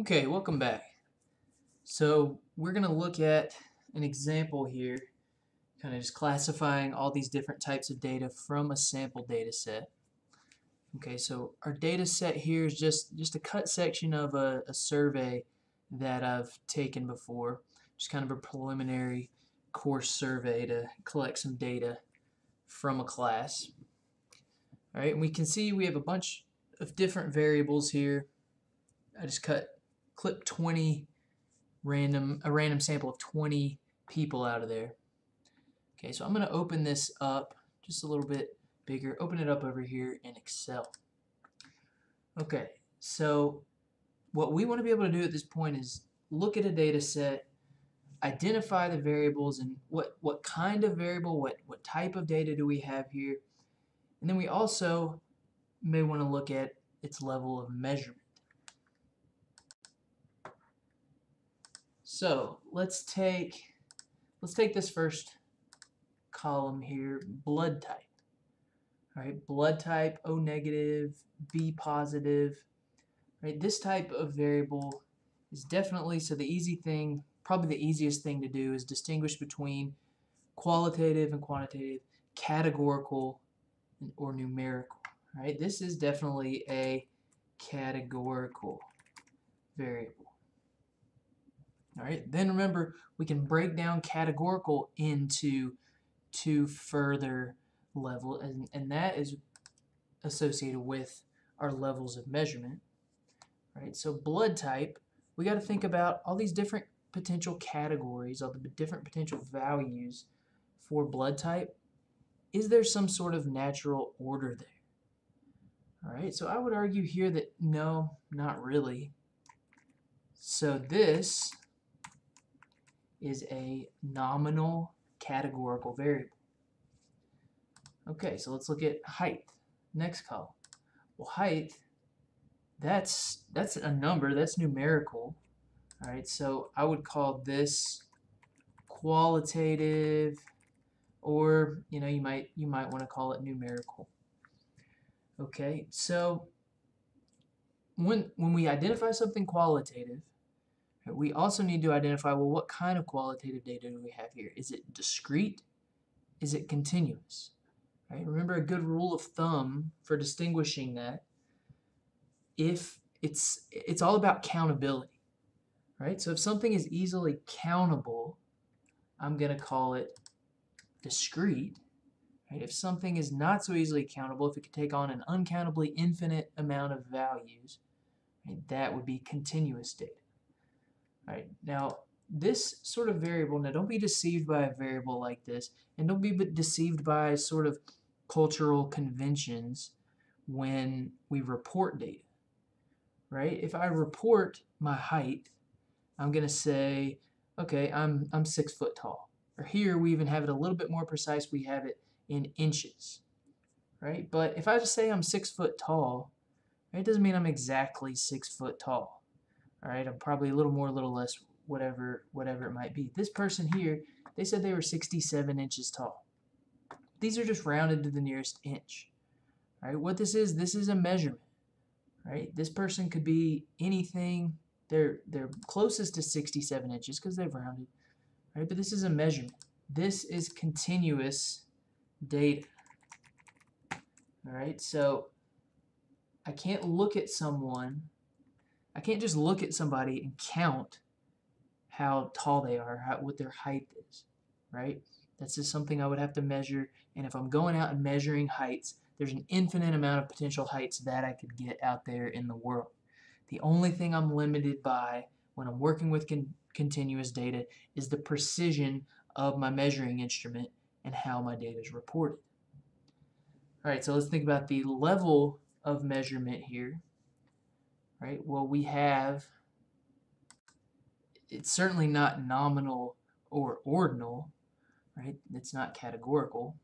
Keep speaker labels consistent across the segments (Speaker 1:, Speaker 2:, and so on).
Speaker 1: Okay, welcome back. So we're going to look at an example here, kind of just classifying all these different types of data from a sample data set. Okay, so our data set here is just, just a cut section of a, a survey that I've taken before. Just kind of a preliminary course survey to collect some data from a class. All right, and we can see we have a bunch of different variables here. I just cut clip 20 random a random sample of 20 people out of there. Okay, so I'm going to open this up just a little bit bigger. Open it up over here in Excel. Okay, so what we want to be able to do at this point is look at a data set, identify the variables and what, what kind of variable, what, what type of data do we have here, and then we also may want to look at its level of measurement. So let's take let's take this first column here, blood type. All right, blood type O negative, B positive. Right, this type of variable is definitely so the easy thing, probably the easiest thing to do is distinguish between qualitative and quantitative, categorical or numerical. Right, this is definitely a categorical variable. All right, then remember we can break down categorical into two further level and, and that is associated with our levels of measurement. Right, so blood type, we got to think about all these different potential categories, all the different potential values for blood type. Is there some sort of natural order there? All right, so I would argue here that no, not really. So this is a nominal categorical variable. Okay, so let's look at height. Next column. Well, height, that's that's a number, that's numerical. All right, so I would call this qualitative or you know you might you might want to call it numerical. Okay, so when when we identify something qualitative, we also need to identify, well, what kind of qualitative data do we have here? Is it discrete? Is it continuous? Right? Remember a good rule of thumb for distinguishing that if it's it's all about countability. Right? So if something is easily countable, I'm going to call it discrete. Right? If something is not so easily countable, if it could take on an uncountably infinite amount of values, right, that would be continuous data. Right now, this sort of variable, now don't be deceived by a variable like this, and don't be deceived by sort of cultural conventions when we report data. Right? If I report my height, I'm going to say, okay, I'm, I'm six foot tall. Or here we even have it a little bit more precise. We have it in inches. Right? But if I just say I'm six foot tall, it doesn't mean I'm exactly six foot tall. All right, I'm probably a little more, a little less, whatever, whatever it might be. This person here, they said they were 67 inches tall. These are just rounded to the nearest inch. All right, what this is, this is a measurement. Right, this person could be anything. They're they're closest to 67 inches because they've rounded. Right, but this is a measurement. This is continuous data. All right, so I can't look at someone I can't just look at somebody and count how tall they are, how, what their height is, right? That's just something I would have to measure. And if I'm going out and measuring heights, there's an infinite amount of potential heights that I could get out there in the world. The only thing I'm limited by when I'm working with con continuous data is the precision of my measuring instrument and how my data is reported. All right, so let's think about the level of measurement here right? Well, we have, it's certainly not nominal or ordinal, right? It's not categorical.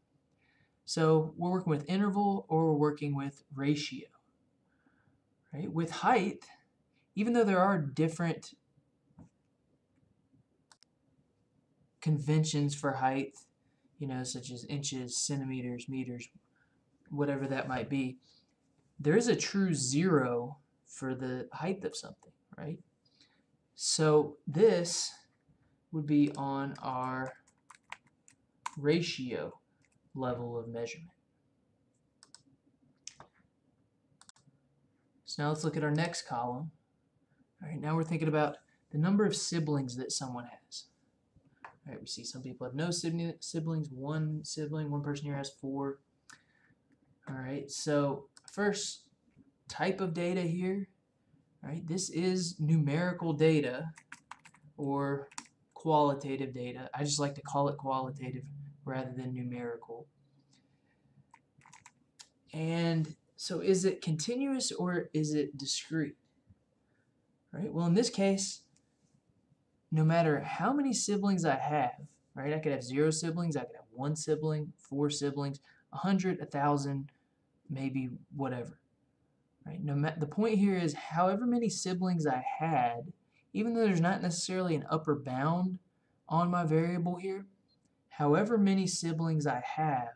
Speaker 1: So we're working with interval or we're working with ratio, right? With height, even though there are different conventions for height, you know, such as inches, centimeters, meters, whatever that might be, there is a true zero for the height of something, right? So this would be on our ratio level of measurement. So now let's look at our next column. All right, now we're thinking about the number of siblings that someone has. All right, we see some people have no siblings, one sibling, one person here has four. All right, so first type of data here, Right? this is numerical data or qualitative data. I just like to call it qualitative rather than numerical. And so is it continuous or is it discrete? Right? Well, in this case, no matter how many siblings I have, right? I could have zero siblings, I could have one sibling, four siblings, a hundred, a thousand, maybe whatever. Right? No the point here is however many siblings I had, even though there's not necessarily an upper bound on my variable here, however many siblings I have,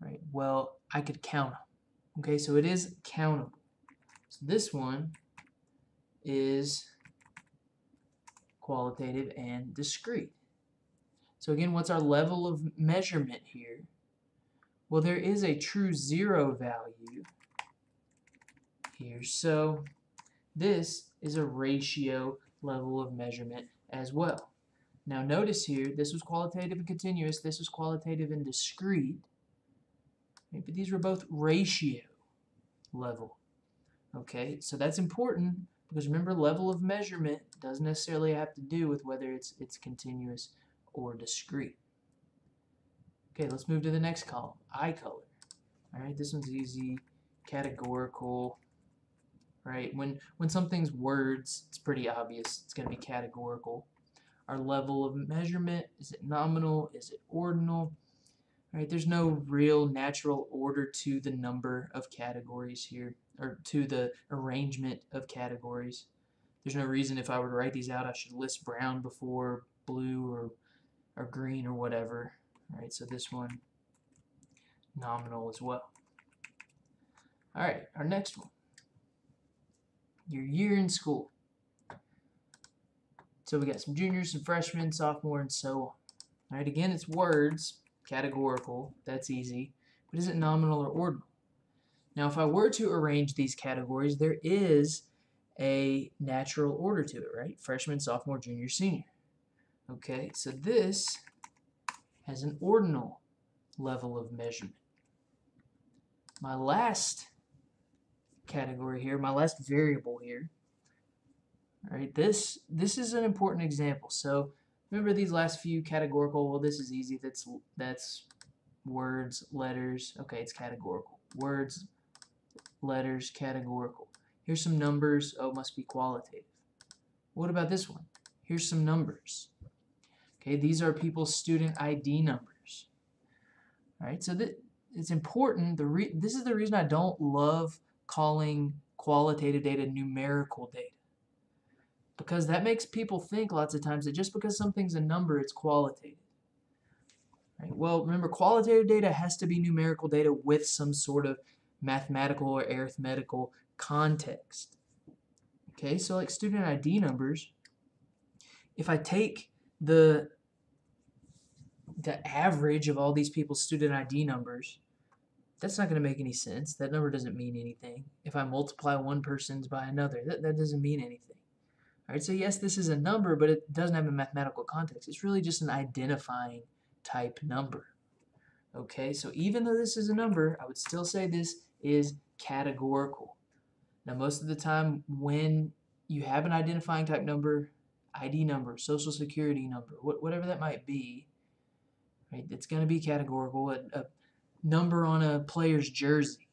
Speaker 1: right, well, I could count them. Okay, so it is countable. So this one is qualitative and discrete. So again, what's our level of measurement here? Well, there is a true zero value here. So this is a ratio level of measurement as well. Now notice here, this was qualitative and continuous, this was qualitative and discrete. But these were both ratio level. Okay, so that's important because remember level of measurement doesn't necessarily have to do with whether it's it's continuous or discrete. Okay, let's move to the next column, eye color. Alright, this one's easy, categorical, right? When, when something's words, it's pretty obvious. It's going to be categorical. Our level of measurement, is it nominal? Is it ordinal? Right, there's no real natural order to the number of categories here, or to the arrangement of categories. There's no reason if I were to write these out, I should list brown before blue or, or green or whatever. Alright, so this one, nominal as well. Alright, our next one. Your year in school. So we got some juniors, some freshmen, sophomore, and so on. Alright, again, it's words, categorical, that's easy, but is it nominal or ordinal? Now if I were to arrange these categories, there is a natural order to it, right? Freshman, sophomore, junior, senior. Okay, so this has an ordinal level of measurement. My last category here, my last variable here, all right, this, this is an important example. So Remember these last few categorical, well this is easy, that's, that's words, letters, okay it's categorical. Words, letters, categorical. Here's some numbers, oh must be qualitative. What about this one? Here's some numbers. Okay, these are people's student ID numbers. Alright, so that it's important, the re this is the reason I don't love calling qualitative data numerical data because that makes people think lots of times that just because something's a number, it's qualitative. Right? Well, remember, qualitative data has to be numerical data with some sort of mathematical or arithmetical context. Okay, so like student ID numbers, if I take the the average of all these people's student ID numbers, that's not going to make any sense. That number doesn't mean anything. If I multiply one person's by another, that, that doesn't mean anything. Alright, so yes, this is a number, but it doesn't have a mathematical context. It's really just an identifying type number. Okay, so even though this is a number, I would still say this is categorical. Now, most of the time when you have an identifying type number, ID number, social security number, whatever that might be, right, it's going to be categorical. A, a uh, number on a player's jersey,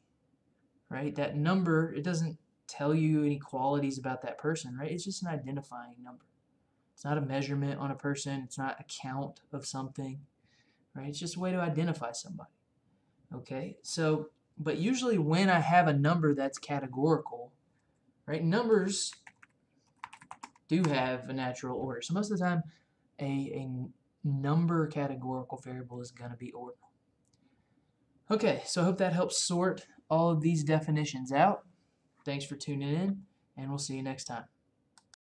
Speaker 1: right, that number, it doesn't tell you any qualities about that person, right? It's just an identifying number. It's not a measurement on a person. It's not a count of something, right? It's just a way to identify somebody. Okay, so, but usually when I have a number that's categorical, right, numbers do have a natural order. So most of the time, a, a number categorical variable is going to be ordinal. Okay, so I hope that helps sort all of these definitions out. Thanks for tuning in, and we'll see you next time.